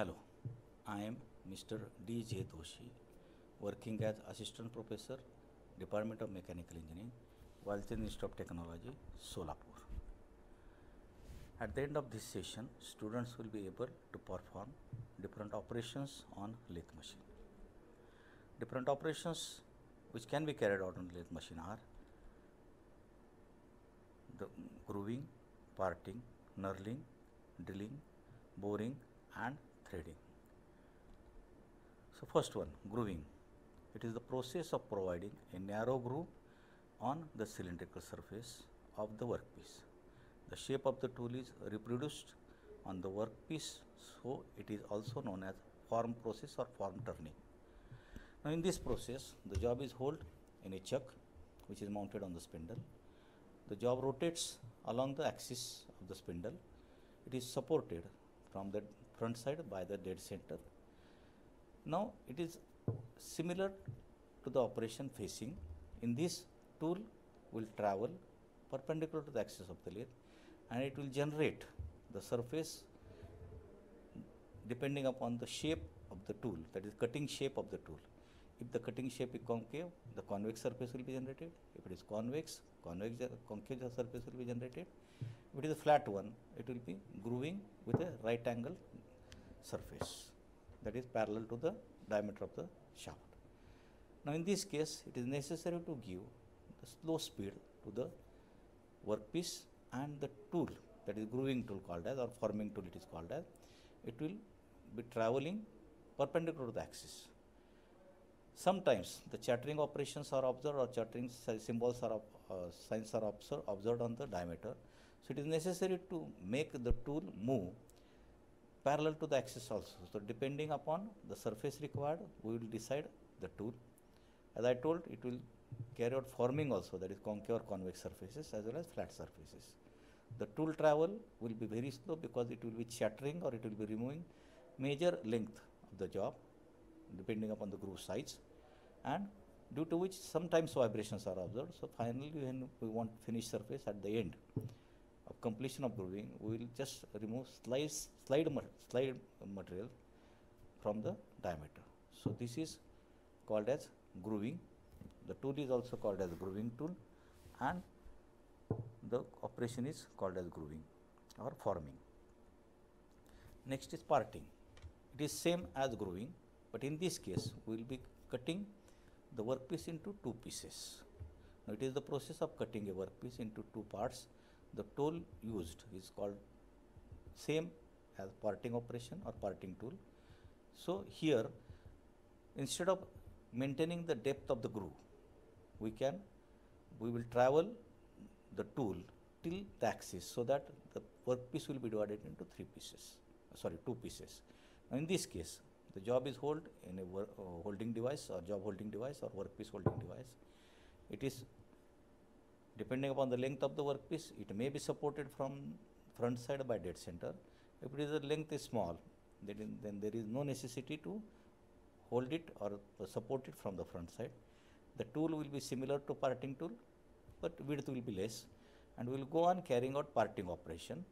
Hello, I am Mr. D. J. Doshi, working as Assistant Professor, Department of Mechanical Engineering, Walchand Institute of Technology, Solapur. At the end of this session, students will be able to perform different operations on lathe machine. Different operations which can be carried out on lathe machine are the grooving, parting, knurling, drilling, boring and threading. So, first one grooving. It is the process of providing a narrow groove on the cylindrical surface of the workpiece. The shape of the tool is reproduced on the workpiece, so it is also known as form process or form turning. Now, in this process, the job is held in a chuck which is mounted on the spindle. The job rotates along the axis of the spindle. It is supported from the front side by the dead center. Now, it is similar to the operation facing. In this tool will travel perpendicular to the axis of the lathe and it will generate the surface depending upon the shape of the tool that is cutting shape of the tool. If the cutting shape is concave, the convex surface will be generated. If it is convex, convex concave surface will be generated. If it is a flat one, it will be grooving with a right angle surface that is parallel to the diameter of the shaft. Now, in this case, it is necessary to give the slow speed to the workpiece and the tool that is grooving tool called as or forming tool it is called as, it will be traveling perpendicular to the axis. Sometimes the chattering operations are observed or chattering symbols are uh, signs are observed, observed on the diameter. So, it is necessary to make the tool move parallel to the axis also. So, depending upon the surface required, we will decide the tool. As I told, it will carry out forming also that is concave or convex surfaces as well as flat surfaces. The tool travel will be very slow because it will be chattering or it will be removing major length of the job depending upon the groove size and due to which sometimes vibrations are observed. So, finally, when we want finished surface at the end of completion of grooving, we will just remove slice, slide, slide material from the diameter. So, this is called as grooving. The tool is also called as grooving tool and the operation is called as grooving or forming. Next is parting. It is same as grooving, but in this case we will be cutting the workpiece into two pieces. Now, it is the process of cutting a workpiece into two parts. The tool used is called same as parting operation or parting tool. So, here instead of maintaining the depth of the groove, we can we will travel the tool till the axis so that the workpiece will be divided into three pieces sorry two pieces. Now, in this case the job is hold in a uh, holding device or job holding device or workpiece holding device. It is depending upon the length of the workpiece, it may be supported from front side by dead center. If it is the length is small, then, then there is no necessity to hold it or support it from the front side. The tool will be similar to parting tool, but width will be less and we will go on carrying out parting operation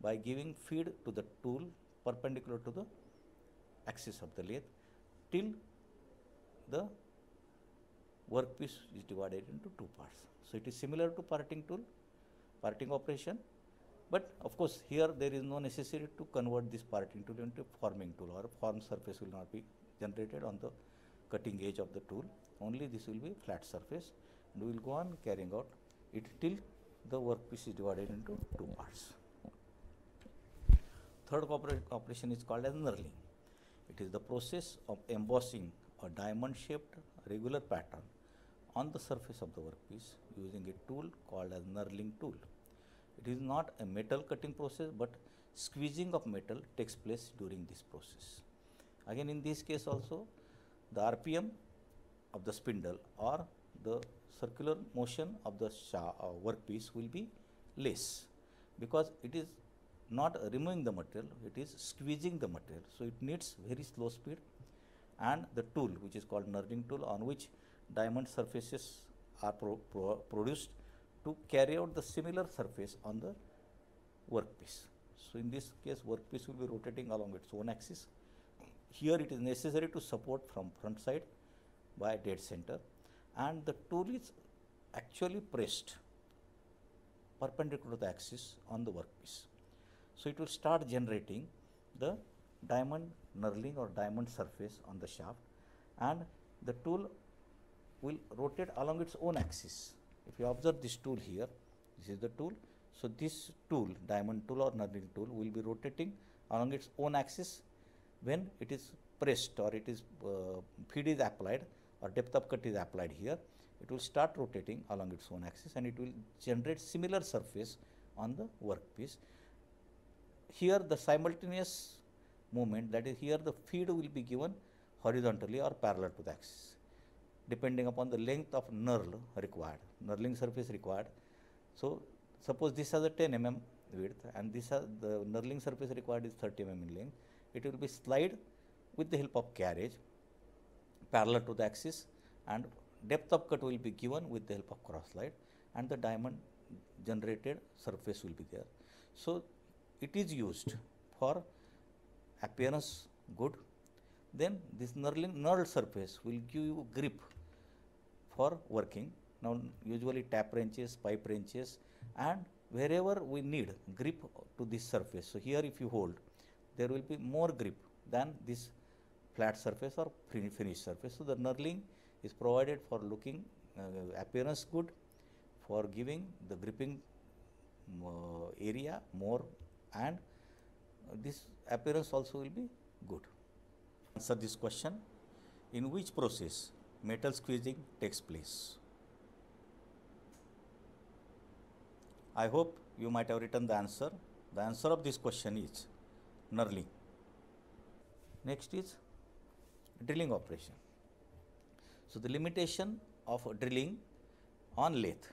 by giving feed to the tool perpendicular to the axis of the lathe till the workpiece is divided into two parts. So, it is similar to parting tool, parting operation, but of course, here there is no necessity to convert this parting tool into forming tool or form surface will not be generated on the cutting edge of the tool, only this will be flat surface and we will go on carrying out it till the workpiece is divided into two parts. Third operation is called as knurling. It is the process of embossing a diamond shaped regular pattern on the surface of the workpiece using a tool called as knurling tool. It is not a metal cutting process, but squeezing of metal takes place during this process. Again in this case also the RPM of the spindle or the circular motion of the uh, workpiece will be less because it is not removing the material, it is squeezing the material. So, it needs very slow speed and the tool which is called knurling tool on which diamond surfaces are pro pro produced to carry out the similar surface on the workpiece. So, in this case workpiece will be rotating along its own axis Here it is necessary to support from front side by dead center and the tool is actually pressed perpendicular to the axis on the workpiece. So, it will start generating the diamond knurling or diamond surface on the shaft and the tool will rotate along its own axis. If you observe this tool here, this is the tool. So, this tool diamond tool or knurling tool will be rotating along its own axis when it is pressed or it is uh, feed is applied or depth of cut is applied here it will start rotating along its own axis and it will generate similar surface on the workpiece. Here the simultaneous movement that is here the feed will be given horizontally or parallel to the axis depending upon the length of knurl required, knurling surface required. So, suppose this has a 10 mm width and this has the knurling surface required is 30 mm in length, it will be slide with the help of carriage parallel to the axis and depth of cut will be given with the help of cross slide and the diamond generated surface will be there. So, it is used for appearance good then this knurling knurled surface will give you grip for working. Now, usually tap wrenches, pipe wrenches and wherever we need grip to this surface. So, here if you hold there will be more grip than this flat surface or finished surface. So, the knurling is provided for looking uh, appearance good, for giving the gripping uh, area more and this appearance also will be good. Answer this question, in which process metal squeezing takes place? I hope you might have written the answer. The answer of this question is knurling. Next is drilling operation. So, the limitation of drilling on lathe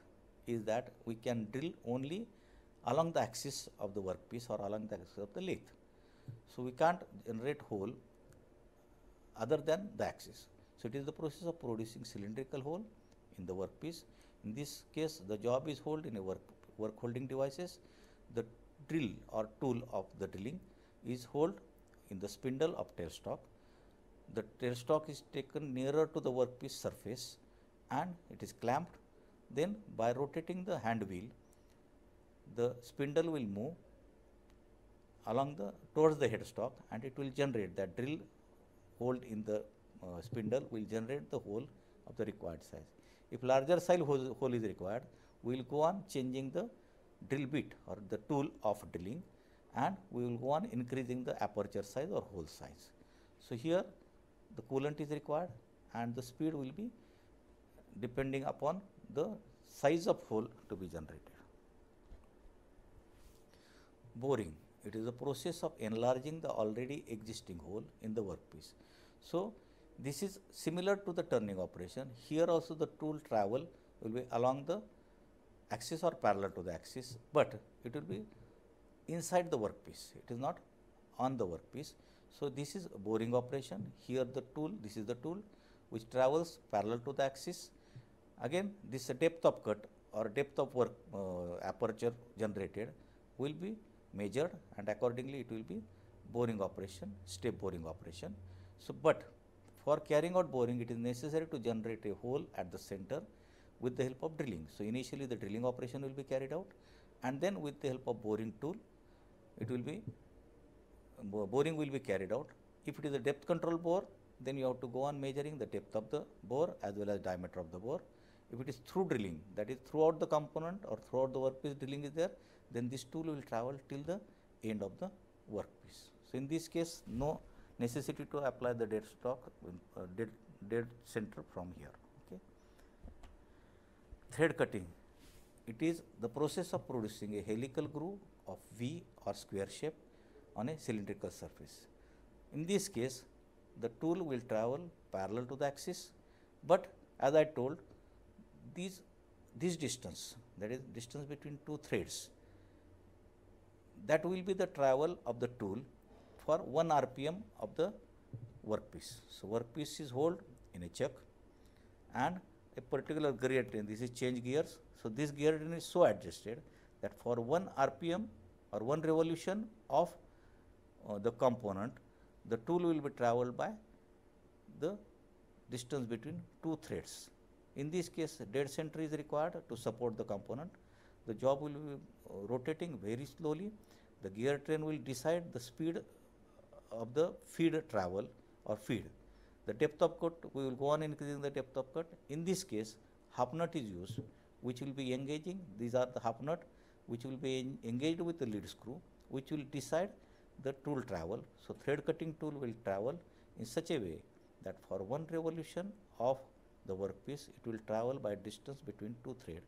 is that we can drill only along the axis of the workpiece or along the axis of the lathe. So, we can't generate hole other than the axis. So, it is the process of producing cylindrical hole in the workpiece. In this case, the job is hold in a work, work holding devices. The drill or tool of the drilling is hold in the spindle of tailstock the tailstock is taken nearer to the workpiece surface and it is clamped. Then by rotating the hand wheel, the spindle will move along the towards the headstock and it will generate that drill hole in the uh, spindle will generate the hole of the required size. If larger size hole, hole is required, we will go on changing the drill bit or the tool of drilling and we will go on increasing the aperture size or hole size. So, here the coolant is required and the speed will be depending upon the size of hole to be generated. Boring, it is a process of enlarging the already existing hole in the workpiece. So, this is similar to the turning operation. Here also the tool travel will be along the axis or parallel to the axis, but it will be inside the workpiece. It is not on the workpiece. So, this is boring operation. Here the tool, this is the tool which travels parallel to the axis. Again, this depth of cut or depth of work uh, aperture generated will be measured and accordingly it will be boring operation, step boring operation. So, but for carrying out boring it is necessary to generate a hole at the center with the help of drilling. So, initially the drilling operation will be carried out and then with the help of boring tool it will be boring will be carried out. If it is a depth control bore, then you have to go on measuring the depth of the bore as well as diameter of the bore. If it is through drilling, that is throughout the component or throughout the workpiece drilling is there, then this tool will travel till the end of the workpiece. So, in this case, no necessity to apply the dead stock, uh, dead, dead center from here. Okay. Thread cutting, it is the process of producing a helical groove of V or square shape on a cylindrical surface. In this case, the tool will travel parallel to the axis, but as I told these this distance that is distance between two threads that will be the travel of the tool for 1 rpm of the workpiece. So, workpiece is hold in a chuck and a particular gear train this is change gears. So, this gear train is so adjusted that for 1 rpm or 1 revolution of uh, the component, the tool will be traveled by the distance between two threads. In this case, dead center is required to support the component. The job will be uh, rotating very slowly. The gear train will decide the speed of the feed travel or feed. The depth of cut, we will go on increasing the depth of cut. In this case, half nut is used, which will be engaging. These are the half nut, which will be engaged with the lead screw, which will decide the tool travel. So, thread cutting tool will travel in such a way that for one revolution of the workpiece, it will travel by distance between two thread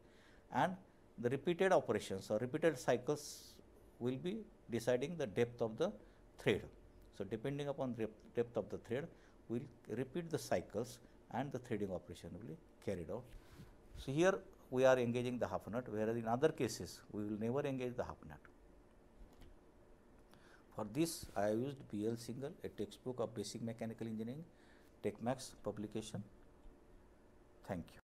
and the repeated operations or repeated cycles will be deciding the depth of the thread. So, depending upon the depth of the thread, we will repeat the cycles and the threading operation will be carried out. So, here we are engaging the half nut, whereas in other cases, we will never engage the half nut. For this, I have used BL Singhal, a textbook of basic mechanical engineering, TechMax publication. Thank you.